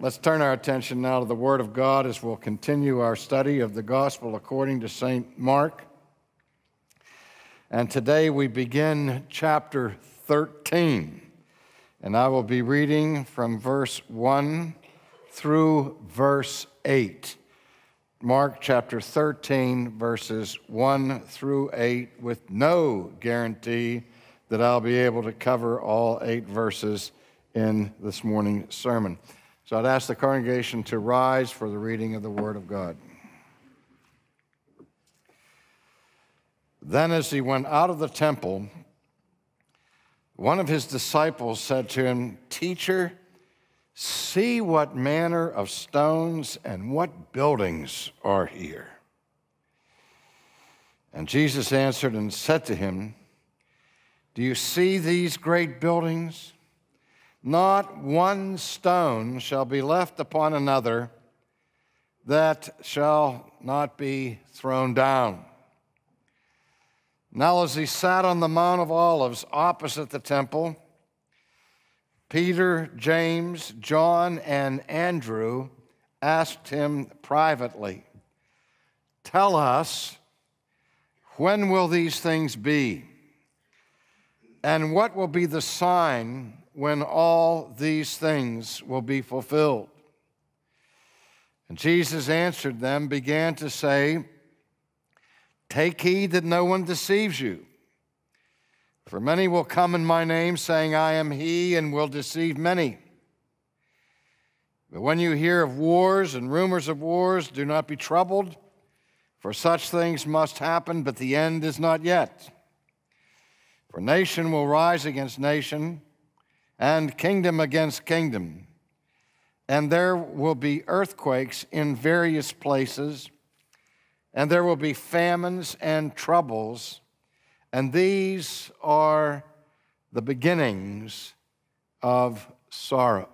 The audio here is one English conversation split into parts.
Let's turn our attention now to the Word of God as we'll continue our study of the Gospel according to St. Mark. And today we begin chapter 13. And I will be reading from verse 1 through verse 8. Mark chapter 13, verses 1 through 8, with no guarantee that I'll be able to cover all eight verses in this morning's sermon. So I'd ask the congregation to rise for the reading of the Word of God. Then, as he went out of the temple, one of his disciples said to him, Teacher, see what manner of stones and what buildings are here. And Jesus answered and said to him, Do you see these great buildings? Not one stone shall be left upon another that shall not be thrown down. Now, as he sat on the Mount of Olives opposite the temple, Peter, James, John, and Andrew asked him privately, Tell us, when will these things be? And what will be the sign when all these things will be fulfilled? And Jesus answered them, began to say, Take heed that no one deceives you. For many will come in my name, saying, I am he, and will deceive many. But when you hear of wars and rumors of wars, do not be troubled, for such things must happen, but the end is not yet. For nation will rise against nation, and kingdom against kingdom. And there will be earthquakes in various places and there will be famines and troubles, and these are the beginnings of sorrows.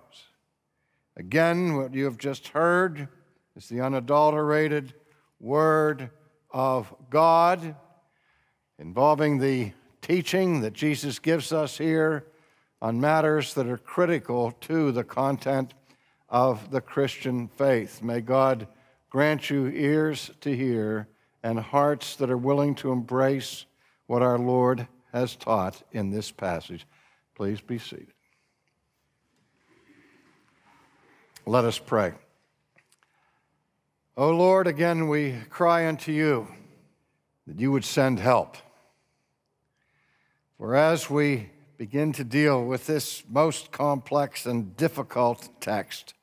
Again, what you have just heard is the unadulterated Word of God involving the teaching that Jesus gives us here on matters that are critical to the content of the Christian faith. May God grant you ears to hear and hearts that are willing to embrace what our Lord has taught in this passage. Please be seated. Let us pray. O oh Lord, again we cry unto you that you would send help. For as we begin to deal with this most complex and difficult text,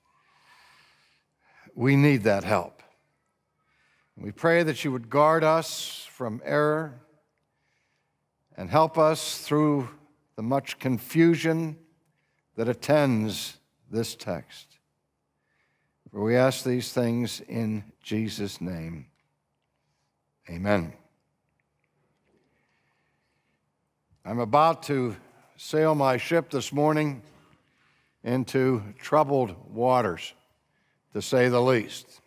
we need that help. We pray that you would guard us from error and help us through the much confusion that attends this text. For we ask these things in Jesus' name. Amen. I'm about to sail my ship this morning into troubled waters, to say the least.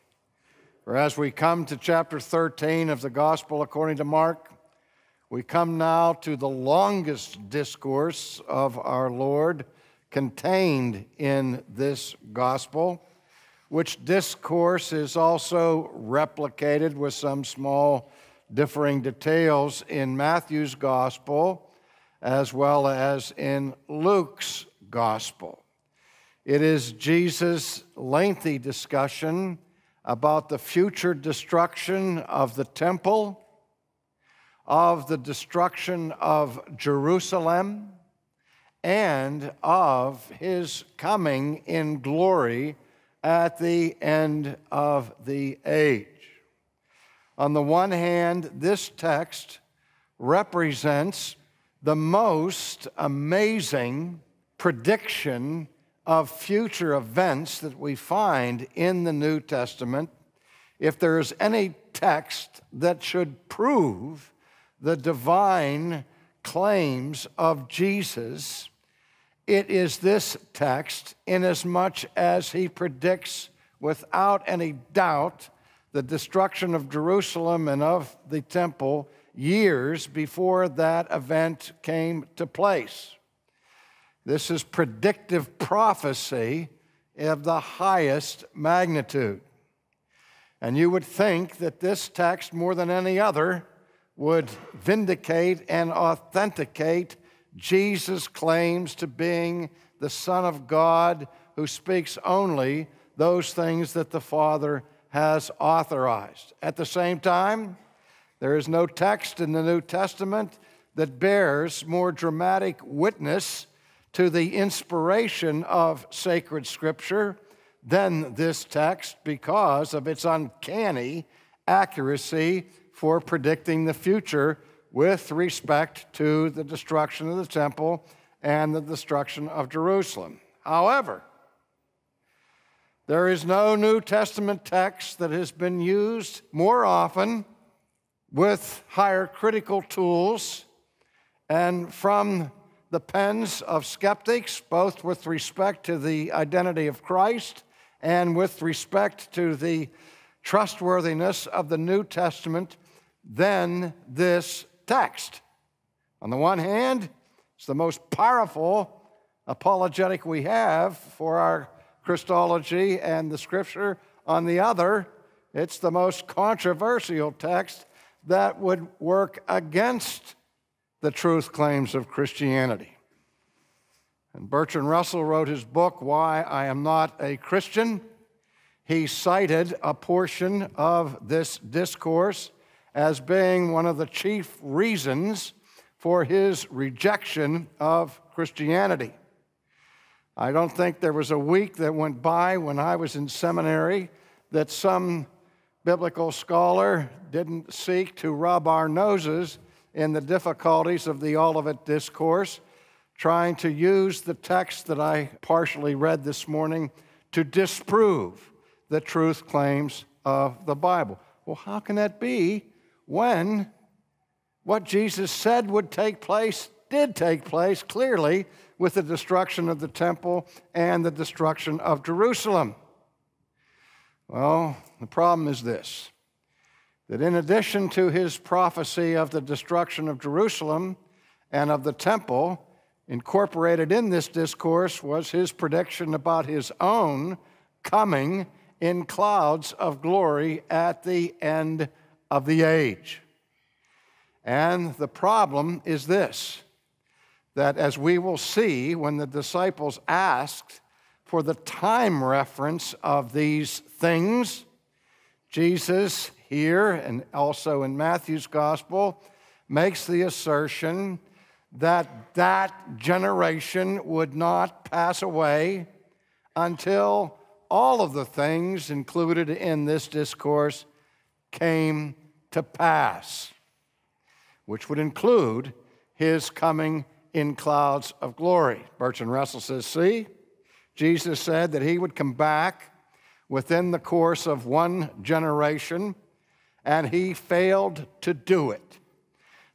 For as we come to chapter 13 of the Gospel according to Mark, we come now to the longest discourse of our Lord contained in this Gospel, which discourse is also replicated with some small differing details in Matthew's Gospel as well as in Luke's Gospel. It is Jesus' lengthy discussion about the future destruction of the temple, of the destruction of Jerusalem, and of his coming in glory at the end of the age. On the one hand, this text represents the most amazing prediction of future events that we find in the New Testament, if there's any text that should prove the divine claims of Jesus, it is this text, inasmuch as he predicts without any doubt the destruction of Jerusalem and of the temple years before that event came to place. This is predictive prophecy of the highest magnitude. And you would think that this text, more than any other, would vindicate and authenticate Jesus' claims to being the Son of God who speaks only those things that the Father has authorized. At the same time, there is no text in the New Testament that bears more dramatic witness to the inspiration of sacred scripture than this text because of its uncanny accuracy for predicting the future with respect to the destruction of the temple and the destruction of Jerusalem. However, there is no New Testament text that has been used more often with higher critical tools and from the pens of skeptics, both with respect to the identity of Christ and with respect to the trustworthiness of the New Testament than this text. On the one hand, it's the most powerful apologetic we have for our Christology and the Scripture. On the other, it's the most controversial text that would work against the truth claims of Christianity. And Bertrand Russell wrote his book, Why I Am Not a Christian. He cited a portion of this discourse as being one of the chief reasons for his rejection of Christianity. I don't think there was a week that went by when I was in seminary that some biblical scholar didn't seek to rub our noses in the difficulties of the Olivet Discourse, trying to use the text that I partially read this morning to disprove the truth claims of the Bible. Well, how can that be when what Jesus said would take place did take place clearly with the destruction of the temple and the destruction of Jerusalem? Well, the problem is this that in addition to his prophecy of the destruction of Jerusalem and of the temple, incorporated in this discourse was his prediction about his own coming in clouds of glory at the end of the age. And the problem is this that as we will see when the disciples asked for the time reference of these things, Jesus here and also in Matthew's gospel makes the assertion that that generation would not pass away until all of the things included in this discourse came to pass, which would include his coming in clouds of glory. Bertrand Russell says, See, Jesus said that he would come back within the course of one generation, and he failed to do it.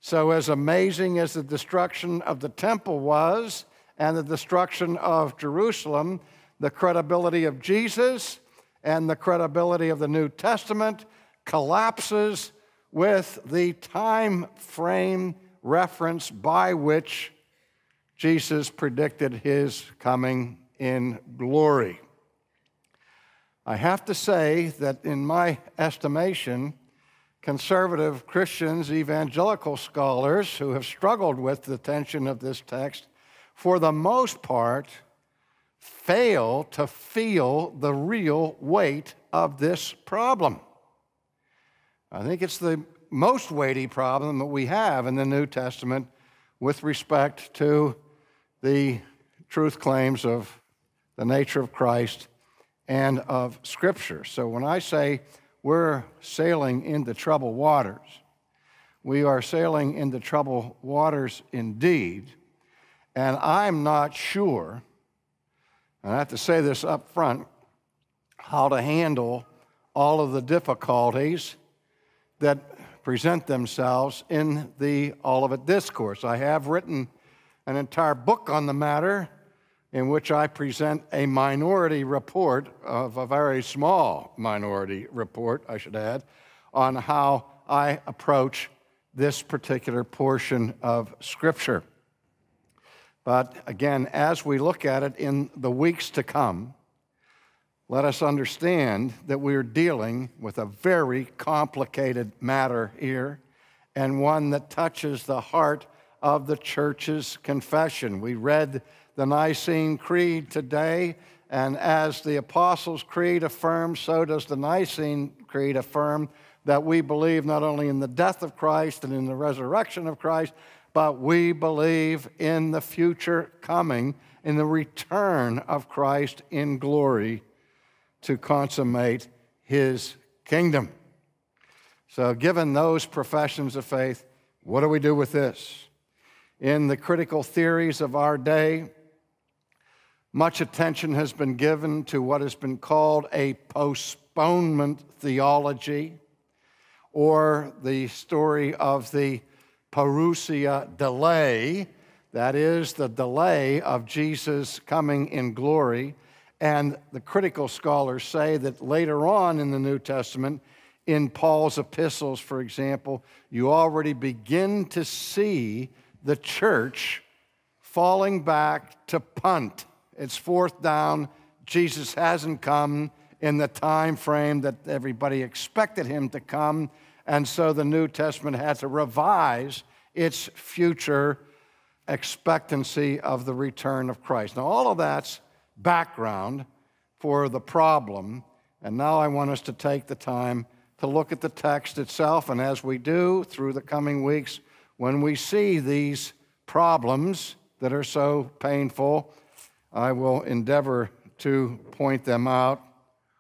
So, as amazing as the destruction of the temple was and the destruction of Jerusalem, the credibility of Jesus and the credibility of the New Testament collapses with the time frame reference by which Jesus predicted his coming in glory. I have to say that, in my estimation, conservative Christians, evangelical scholars who have struggled with the tension of this text, for the most part, fail to feel the real weight of this problem. I think it's the most weighty problem that we have in the New Testament with respect to the truth claims of the nature of Christ and of Scripture. So when I say we're sailing into troubled waters, we are sailing into troubled waters indeed. And I'm not sure, and I have to say this up front, how to handle all of the difficulties that present themselves in the Olivet Discourse. I have written an entire book on the matter in which I present a minority report of a very small minority report, I should add, on how I approach this particular portion of Scripture. But again, as we look at it in the weeks to come, let us understand that we're dealing with a very complicated matter here and one that touches the heart of the church's confession. We read the Nicene Creed today, and as the Apostles' Creed affirms, so does the Nicene Creed affirm that we believe not only in the death of Christ and in the resurrection of Christ, but we believe in the future coming, in the return of Christ in glory to consummate his kingdom. So, given those professions of faith, what do we do with this? In the critical theories of our day, much attention has been given to what has been called a postponement theology, or the story of the parousia delay, that is, the delay of Jesus coming in glory. And the critical scholars say that later on in the New Testament, in Paul's epistles, for example, you already begin to see the church falling back to punt. It's fourth down. Jesus hasn't come in the time frame that everybody expected him to come. And so the New Testament had to revise its future expectancy of the return of Christ. Now, all of that's background for the problem. And now I want us to take the time to look at the text itself. And as we do through the coming weeks, when we see these problems that are so painful, I will endeavor to point them out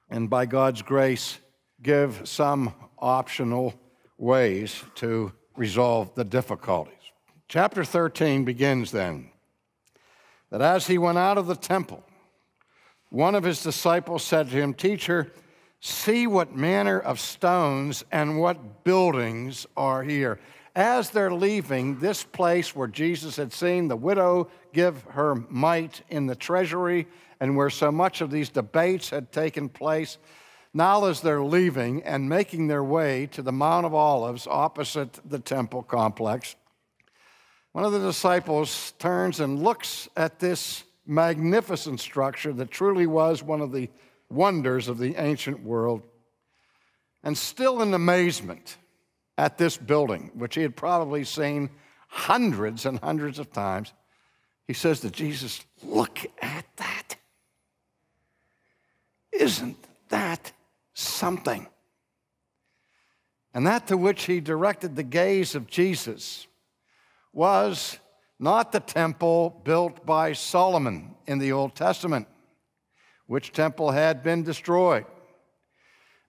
and by God's grace give some optional ways to resolve the difficulties. Chapter 13 begins then that as he went out of the temple, one of his disciples said to him, Teacher, see what manner of stones and what buildings are here. As they're leaving this place where Jesus had seen the widow give her mite in the treasury and where so much of these debates had taken place, now, as they're leaving and making their way to the Mount of Olives opposite the temple complex, one of the disciples turns and looks at this magnificent structure that truly was one of the wonders of the ancient world. And still in amazement at this building, which he had probably seen hundreds and hundreds of times, he says to Jesus, Look at that. Isn't that something. And that to which he directed the gaze of Jesus was not the temple built by Solomon in the Old Testament, which temple had been destroyed,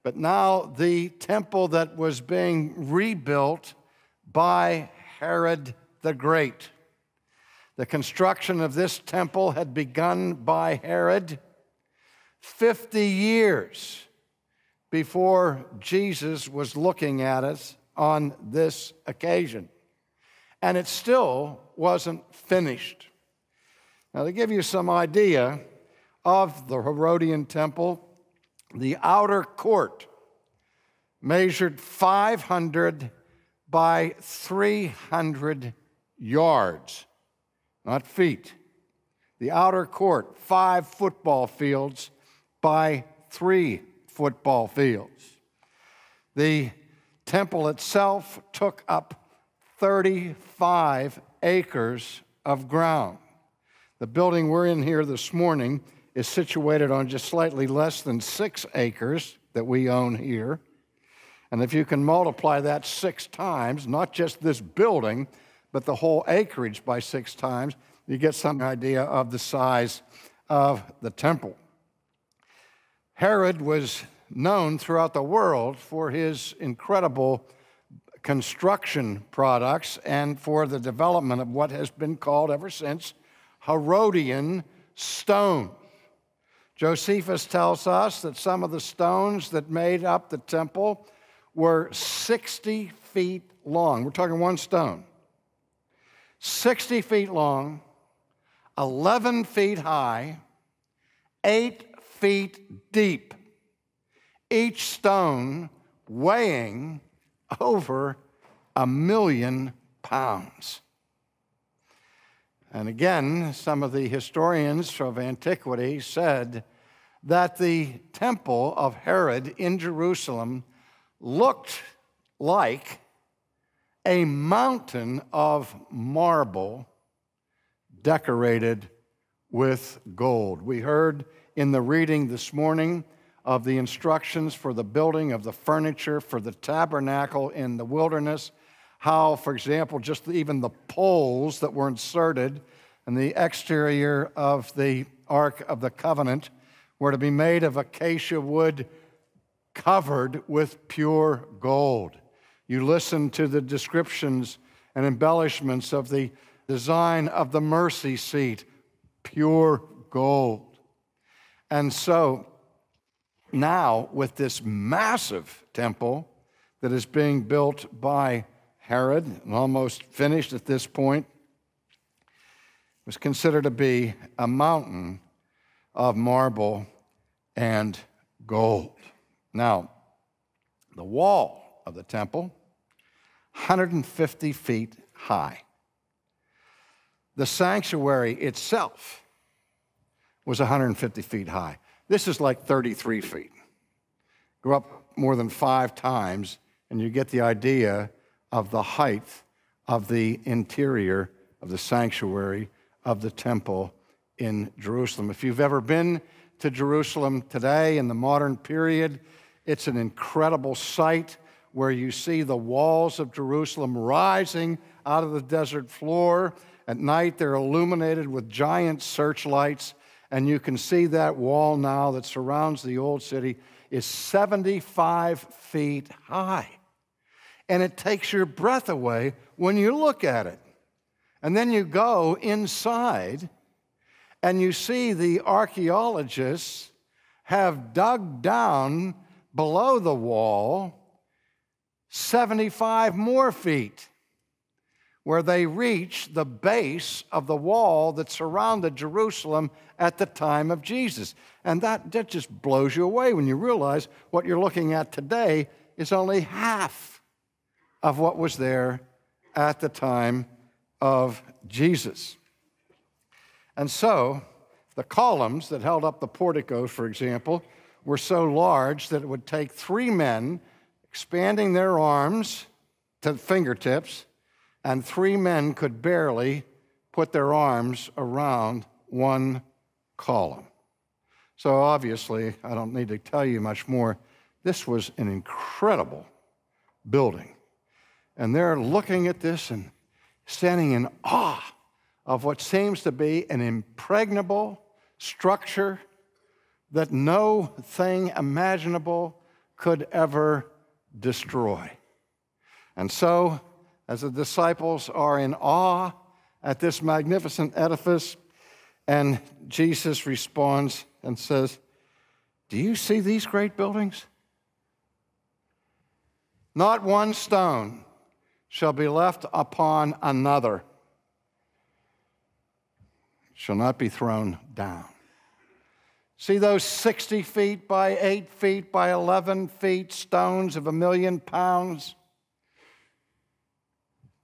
but now the temple that was being rebuilt by Herod the Great. The construction of this temple had begun by Herod 50 years before Jesus was looking at us on this occasion. And it still wasn't finished. Now, to give you some idea of the Herodian temple, the outer court measured 500 by 300 yards, not feet. The outer court, five football fields by three football fields. The temple itself took up 35 acres of ground. The building we're in here this morning is situated on just slightly less than six acres that we own here. And if you can multiply that six times, not just this building, but the whole acreage by six times, you get some idea of the size of the temple. Herod was known throughout the world for his incredible construction products and for the development of what has been called ever since Herodian stone. Josephus tells us that some of the stones that made up the temple were 60 feet long. We're talking one stone. 60 feet long, 11 feet high, 8 feet deep, each stone weighing over a million pounds. And again, some of the historians of antiquity said that the temple of Herod in Jerusalem looked like a mountain of marble decorated with gold. We heard in the reading this morning of the instructions for the building of the furniture for the tabernacle in the wilderness, how, for example, just even the poles that were inserted in the exterior of the Ark of the Covenant were to be made of acacia wood covered with pure gold. You listen to the descriptions and embellishments of the design of the mercy seat, pure gold. And so now, with this massive temple that is being built by Herod, and almost finished at this point, was considered to be a mountain of marble and gold. Now, the wall of the temple 150 feet high. The sanctuary itself was 150 feet high. This is like 33 feet. Go up more than five times, and you get the idea of the height of the interior of the sanctuary of the temple in Jerusalem. If you've ever been to Jerusalem today in the modern period, it's an incredible sight where you see the walls of Jerusalem rising out of the desert floor. At night, they're illuminated with giant searchlights, and you can see that wall now that surrounds the old city is 75 feet high. And it takes your breath away when you look at it. And then you go inside and you see the archaeologists have dug down below the wall 75 more feet, where they reach the base of the wall that surrounded Jerusalem at the time of Jesus. And that, that just blows you away when you realize what you're looking at today is only half of what was there at the time of Jesus. And so, the columns that held up the porticos, for example, were so large that it would take three men expanding their arms to fingertips, and three men could barely put their arms around one column. So, obviously, I don't need to tell you much more. This was an incredible building. And they're looking at this and standing in awe of what seems to be an impregnable structure that no thing imaginable could ever destroy. And so, as the disciples are in awe at this magnificent edifice, and Jesus responds and says, Do you see these great buildings? Not one stone shall be left upon another, shall not be thrown down. See those 60 feet by 8 feet by 11 feet stones of a million pounds?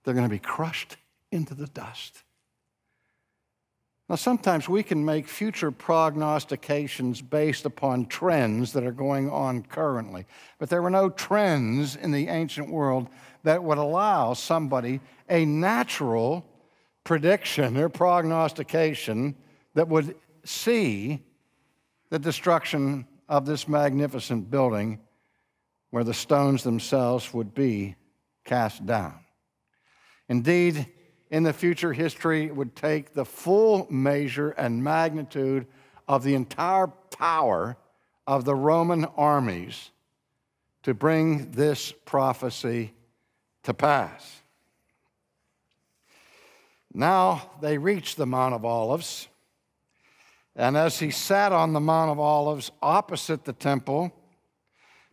They're going to be crushed into the dust. Now, sometimes we can make future prognostications based upon trends that are going on currently, but there were no trends in the ancient world that would allow somebody a natural prediction or prognostication that would see the destruction of this magnificent building where the stones themselves would be cast down. Indeed, in the future history, would take the full measure and magnitude of the entire power of the Roman armies to bring this prophecy to pass. Now they reach the Mount of Olives and as he sat on the Mount of Olives opposite the temple,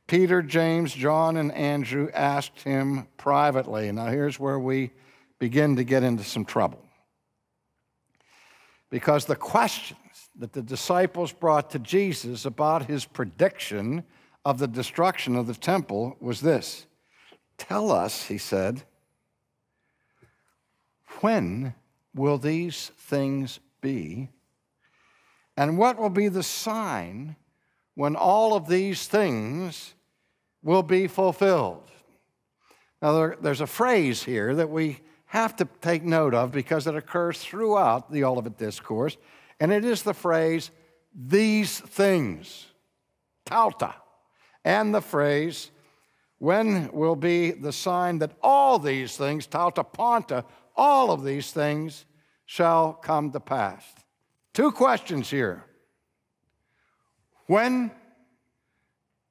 Peter, James, John, and Andrew asked him privately. Now, here's where we begin to get into some trouble. Because the questions that the disciples brought to Jesus about his prediction of the destruction of the temple was this Tell us, he said, when will these things be? And what will be the sign when all of these things will be fulfilled. Now, there, there's a phrase here that we have to take note of because it occurs throughout the Olivet Discourse, and it is the phrase, these things, tauta, and the phrase, when will be the sign that all these things, tauta panta, all of these things shall come to pass? Two questions here. When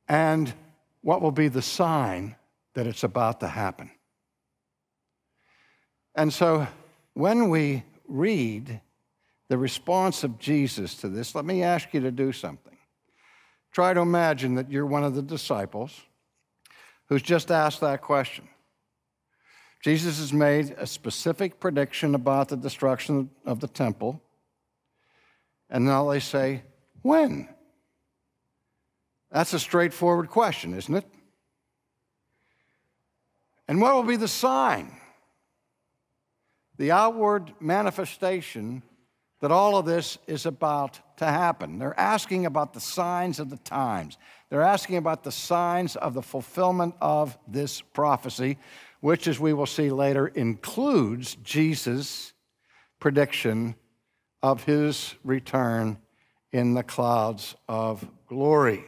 and what will be the sign that it's about to happen? And so when we read the response of Jesus to this, let me ask you to do something. Try to imagine that you're one of the disciples who's just asked that question. Jesus has made a specific prediction about the destruction of the temple. And now they say, when? That's a straightforward question, isn't it? And what will be the sign? The outward manifestation that all of this is about to happen. They're asking about the signs of the times. They're asking about the signs of the fulfillment of this prophecy, which, as we will see later, includes Jesus' prediction of his return in the clouds of glory.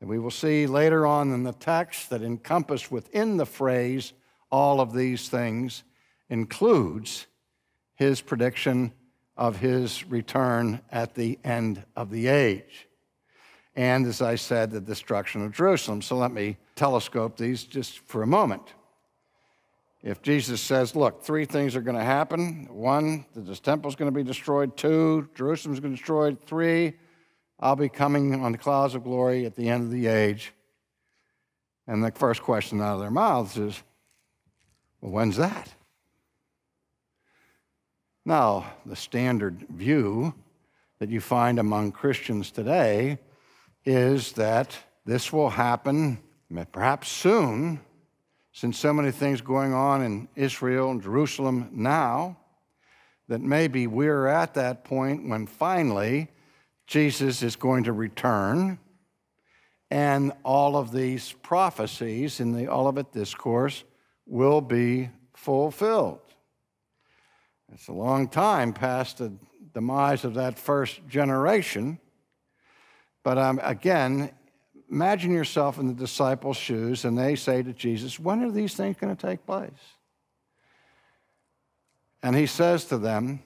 And we will see later on in the text that encompassed within the phrase, all of these things, includes his prediction of his return at the end of the age. And as I said, the destruction of Jerusalem. So let me telescope these just for a moment. If Jesus says, look, three things are going to happen one, the temple is going to be destroyed, two, Jerusalem is going to be destroyed, three, I'll be coming on the clouds of glory at the end of the age. And the first question out of their mouths is, well, when's that? Now, the standard view that you find among Christians today is that this will happen perhaps soon, since so many things going on in Israel and Jerusalem now, that maybe we're at that point when finally Jesus is going to return, and all of these prophecies in the Olivet Discourse will be fulfilled. It's a long time past the demise of that first generation, but um, again, imagine yourself in the disciples' shoes, and they say to Jesus, When are these things going to take place? And he says to them,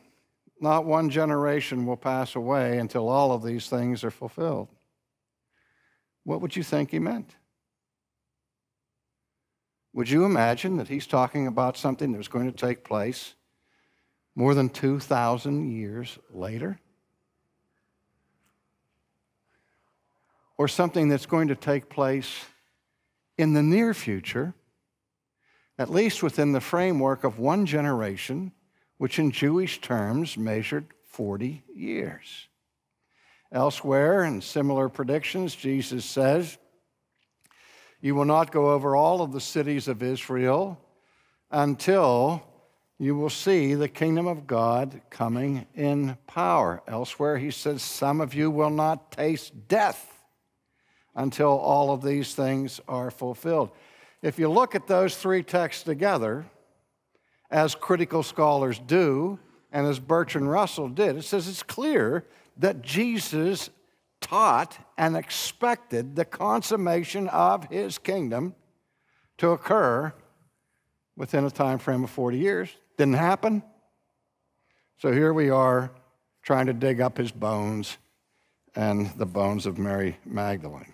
not one generation will pass away until all of these things are fulfilled. What would you think he meant? Would you imagine that he's talking about something that was going to take place more than 2,000 years later? Or something that's going to take place in the near future, at least within the framework of one generation which in Jewish terms measured 40 years. Elsewhere, in similar predictions, Jesus says, You will not go over all of the cities of Israel until you will see the kingdom of God coming in power. Elsewhere, he says, Some of you will not taste death until all of these things are fulfilled. If you look at those three texts together, as critical scholars do, and as Bertrand Russell did. It says it's clear that Jesus taught and expected the consummation of his kingdom to occur within a time frame of 40 years. Didn't happen. So here we are trying to dig up his bones and the bones of Mary Magdalene.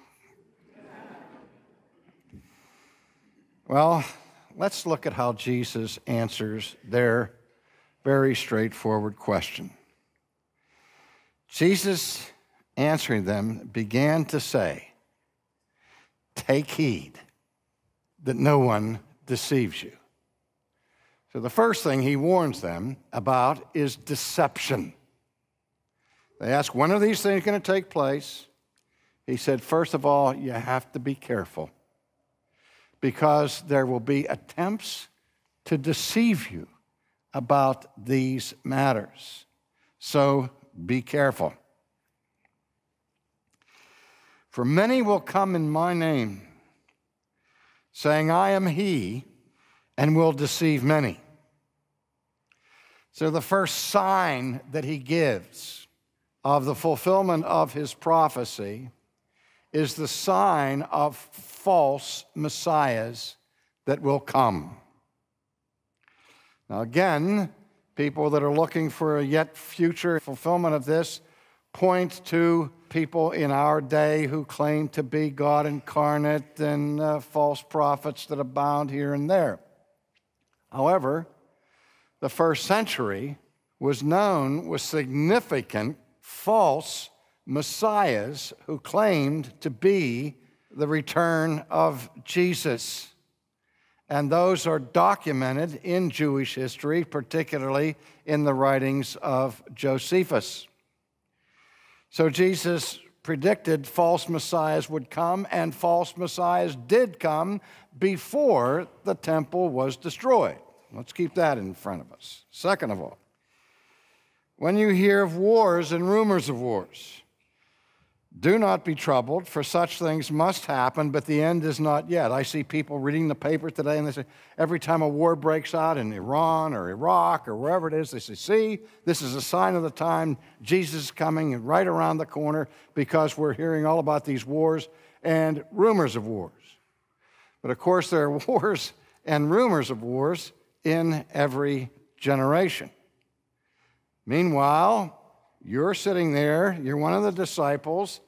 Well, let's look at how Jesus answers their very straightforward question. Jesus, answering them, began to say, Take heed that no one deceives you. So, the first thing he warns them about is deception. They ask, When are these things going to take place? He said, First of all, you have to be careful because there will be attempts to deceive you about these matters. So be careful. For many will come in my name, saying, I am he, and will deceive many. So, the first sign that he gives of the fulfillment of his prophecy is the sign of false messiahs that will come. Now, again, people that are looking for a yet future fulfillment of this point to people in our day who claim to be God incarnate and uh, false prophets that abound here and there. However, the first century was known with significant false messiahs who claimed to be the return of Jesus. And those are documented in Jewish history, particularly in the writings of Josephus. So Jesus predicted false messiahs would come, and false messiahs did come before the temple was destroyed. Let's keep that in front of us. Second of all, when you hear of wars and rumors of wars, do not be troubled, for such things must happen, but the end is not yet. I see people reading the paper today, and they say, every time a war breaks out in Iran or Iraq or wherever it is, they say, see, this is a sign of the time Jesus is coming right around the corner because we're hearing all about these wars and rumors of wars. But of course, there are wars and rumors of wars in every generation. Meanwhile, you're sitting there, you're one of the disciples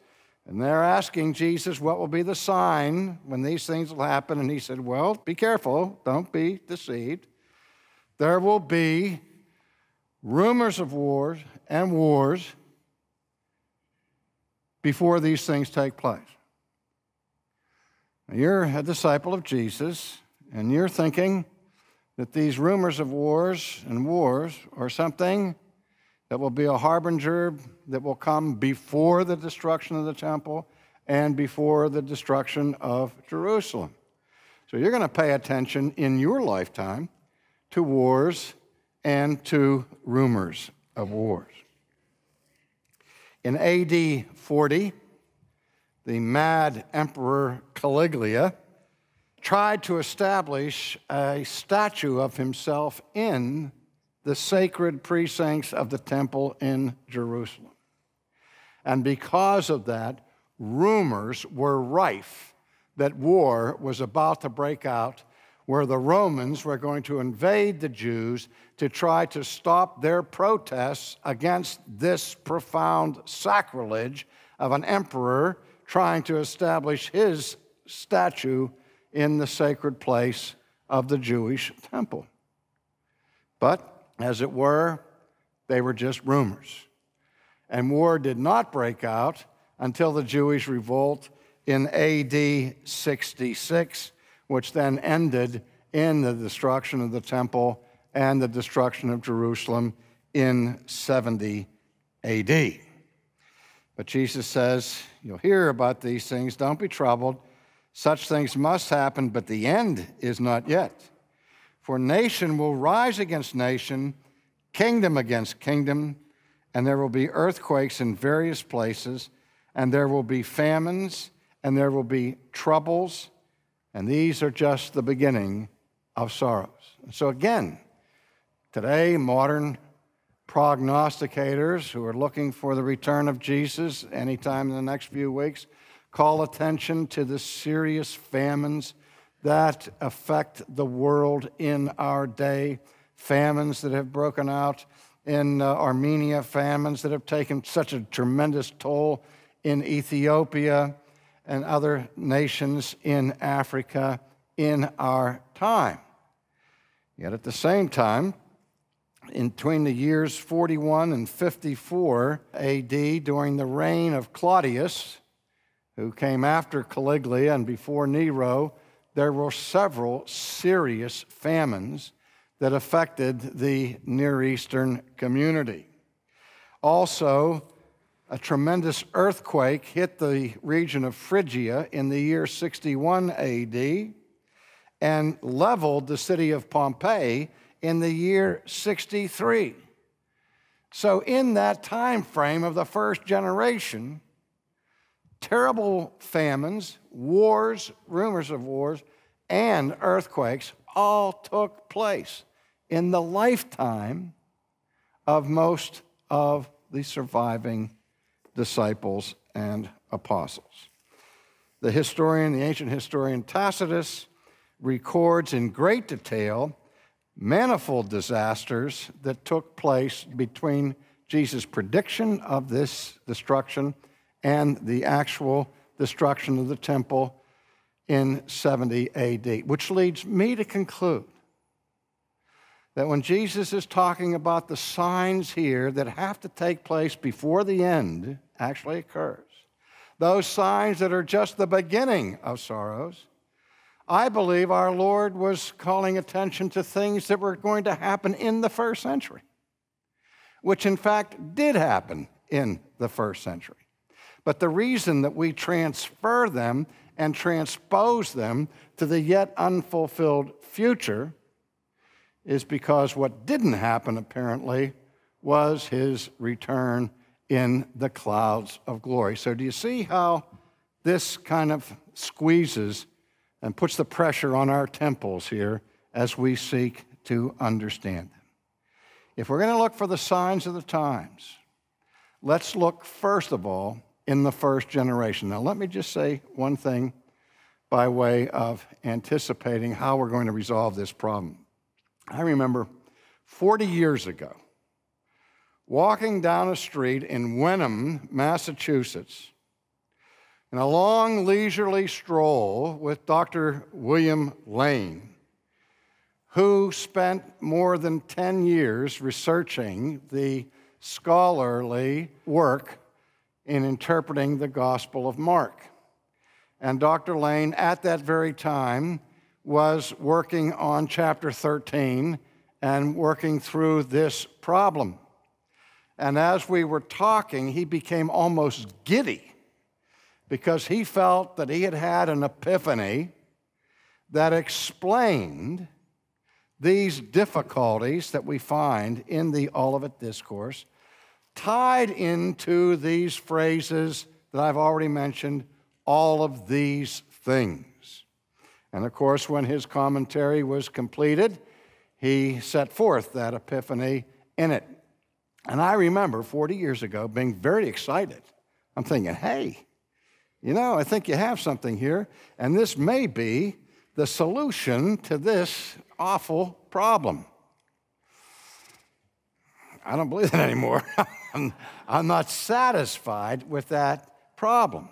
and they're asking Jesus, what will be the sign when these things will happen? And he said, Well, be careful, don't be deceived. There will be rumors of wars and wars before these things take place. Now, you're a disciple of Jesus, and you're thinking that these rumors of wars and wars are something that will be a harbinger that will come before the destruction of the temple and before the destruction of Jerusalem. So you're going to pay attention in your lifetime to wars and to rumors of wars. In AD 40, the mad emperor Caligula tried to establish a statue of himself in the sacred precincts of the temple in Jerusalem. And because of that, rumors were rife that war was about to break out, where the Romans were going to invade the Jews to try to stop their protests against this profound sacrilege of an emperor trying to establish his statue in the sacred place of the Jewish temple. But as it were, they were just rumors. And war did not break out until the Jewish revolt in AD 66, which then ended in the destruction of the temple and the destruction of Jerusalem in 70 AD. But Jesus says, You'll hear about these things, don't be troubled. Such things must happen, but the end is not yet. For nation will rise against nation, kingdom against kingdom, and there will be earthquakes in various places, and there will be famines, and there will be troubles, and these are just the beginning of sorrows. so, again, today, modern prognosticators who are looking for the return of Jesus anytime in the next few weeks call attention to the serious famines that affect the world in our day. Famines that have broken out in uh, Armenia, famines that have taken such a tremendous toll in Ethiopia and other nations in Africa in our time. Yet at the same time, in between the years 41 and 54 AD, during the reign of Claudius, who came after Caligula and before Nero, there were several serious famines that affected the Near Eastern community. Also, a tremendous earthquake hit the region of Phrygia in the year 61 AD and leveled the city of Pompeii in the year 63. So, in that time frame of the first generation, terrible famines, wars, rumors of wars, and earthquakes all took place in the lifetime of most of the surviving disciples and apostles. The historian, the ancient historian Tacitus, records in great detail manifold disasters that took place between Jesus' prediction of this destruction and the actual destruction of the temple in 70 AD, which leads me to conclude that when Jesus is talking about the signs here that have to take place before the end actually occurs, those signs that are just the beginning of sorrows, I believe our Lord was calling attention to things that were going to happen in the first century, which in fact did happen in the first century. But the reason that we transfer them and transpose them to the yet unfulfilled future is because what didn't happen, apparently, was his return in the clouds of glory. So, do you see how this kind of squeezes and puts the pressure on our temples here as we seek to understand them? If we're going to look for the signs of the times, let's look first of all in the first generation. Now, let me just say one thing by way of anticipating how we're going to resolve this problem. I remember 40 years ago walking down a street in Wenham, Massachusetts, in a long, leisurely stroll with Dr. William Lane, who spent more than 10 years researching the scholarly work in interpreting the Gospel of Mark. And Dr. Lane, at that very time, was working on chapter 13 and working through this problem. And as we were talking, he became almost giddy because he felt that he had had an epiphany that explained these difficulties that we find in the Olivet Discourse tied into these phrases that I've already mentioned, all of these things. And of course, when his commentary was completed, he set forth that epiphany in it. And I remember 40 years ago being very excited. I'm thinking, hey, you know, I think you have something here, and this may be the solution to this awful problem. I don't believe that anymore. I'm, I'm not satisfied with that problem.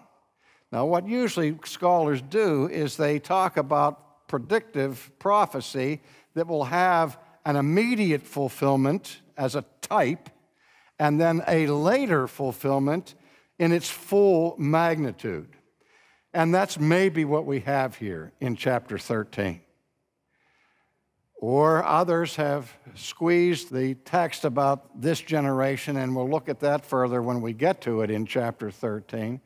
Now, what usually scholars do is they talk about predictive prophecy that will have an immediate fulfillment as a type and then a later fulfillment in its full magnitude. And that's maybe what we have here in chapter 13. Or others have squeezed the text about this generation, and we'll look at that further when we get to it in chapter 13.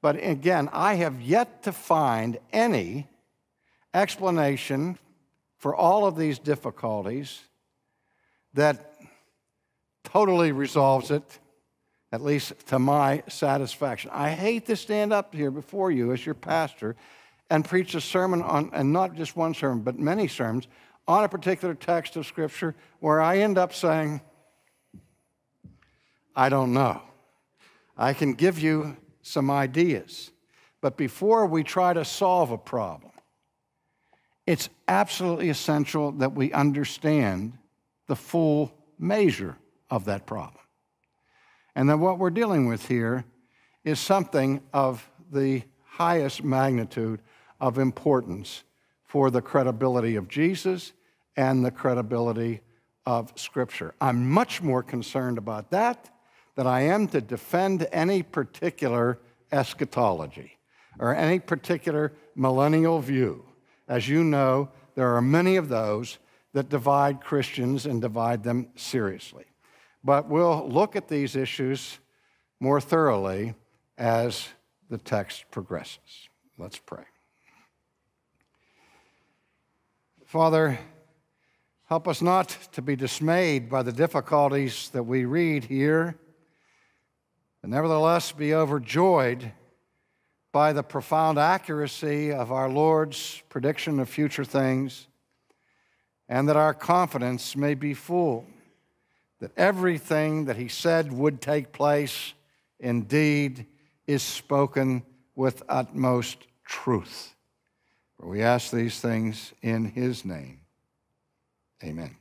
But again, I have yet to find any explanation for all of these difficulties that totally resolves it, at least to my satisfaction. I hate to stand up here before you as your pastor and preach a sermon on, and not just one sermon, but many sermons on a particular text of Scripture where I end up saying, I don't know. I can give you some ideas. But before we try to solve a problem, it's absolutely essential that we understand the full measure of that problem. And that what we're dealing with here is something of the highest magnitude of importance for the credibility of Jesus and the credibility of Scripture. I'm much more concerned about that than I am to defend any particular eschatology or any particular millennial view. As you know, there are many of those that divide Christians and divide them seriously. But we'll look at these issues more thoroughly as the text progresses. Let's pray. Father, help us not to be dismayed by the difficulties that we read here, but nevertheless be overjoyed by the profound accuracy of our Lord's prediction of future things, and that our confidence may be full that everything that he said would take place indeed is spoken with utmost truth. We ask these things in his name. Amen.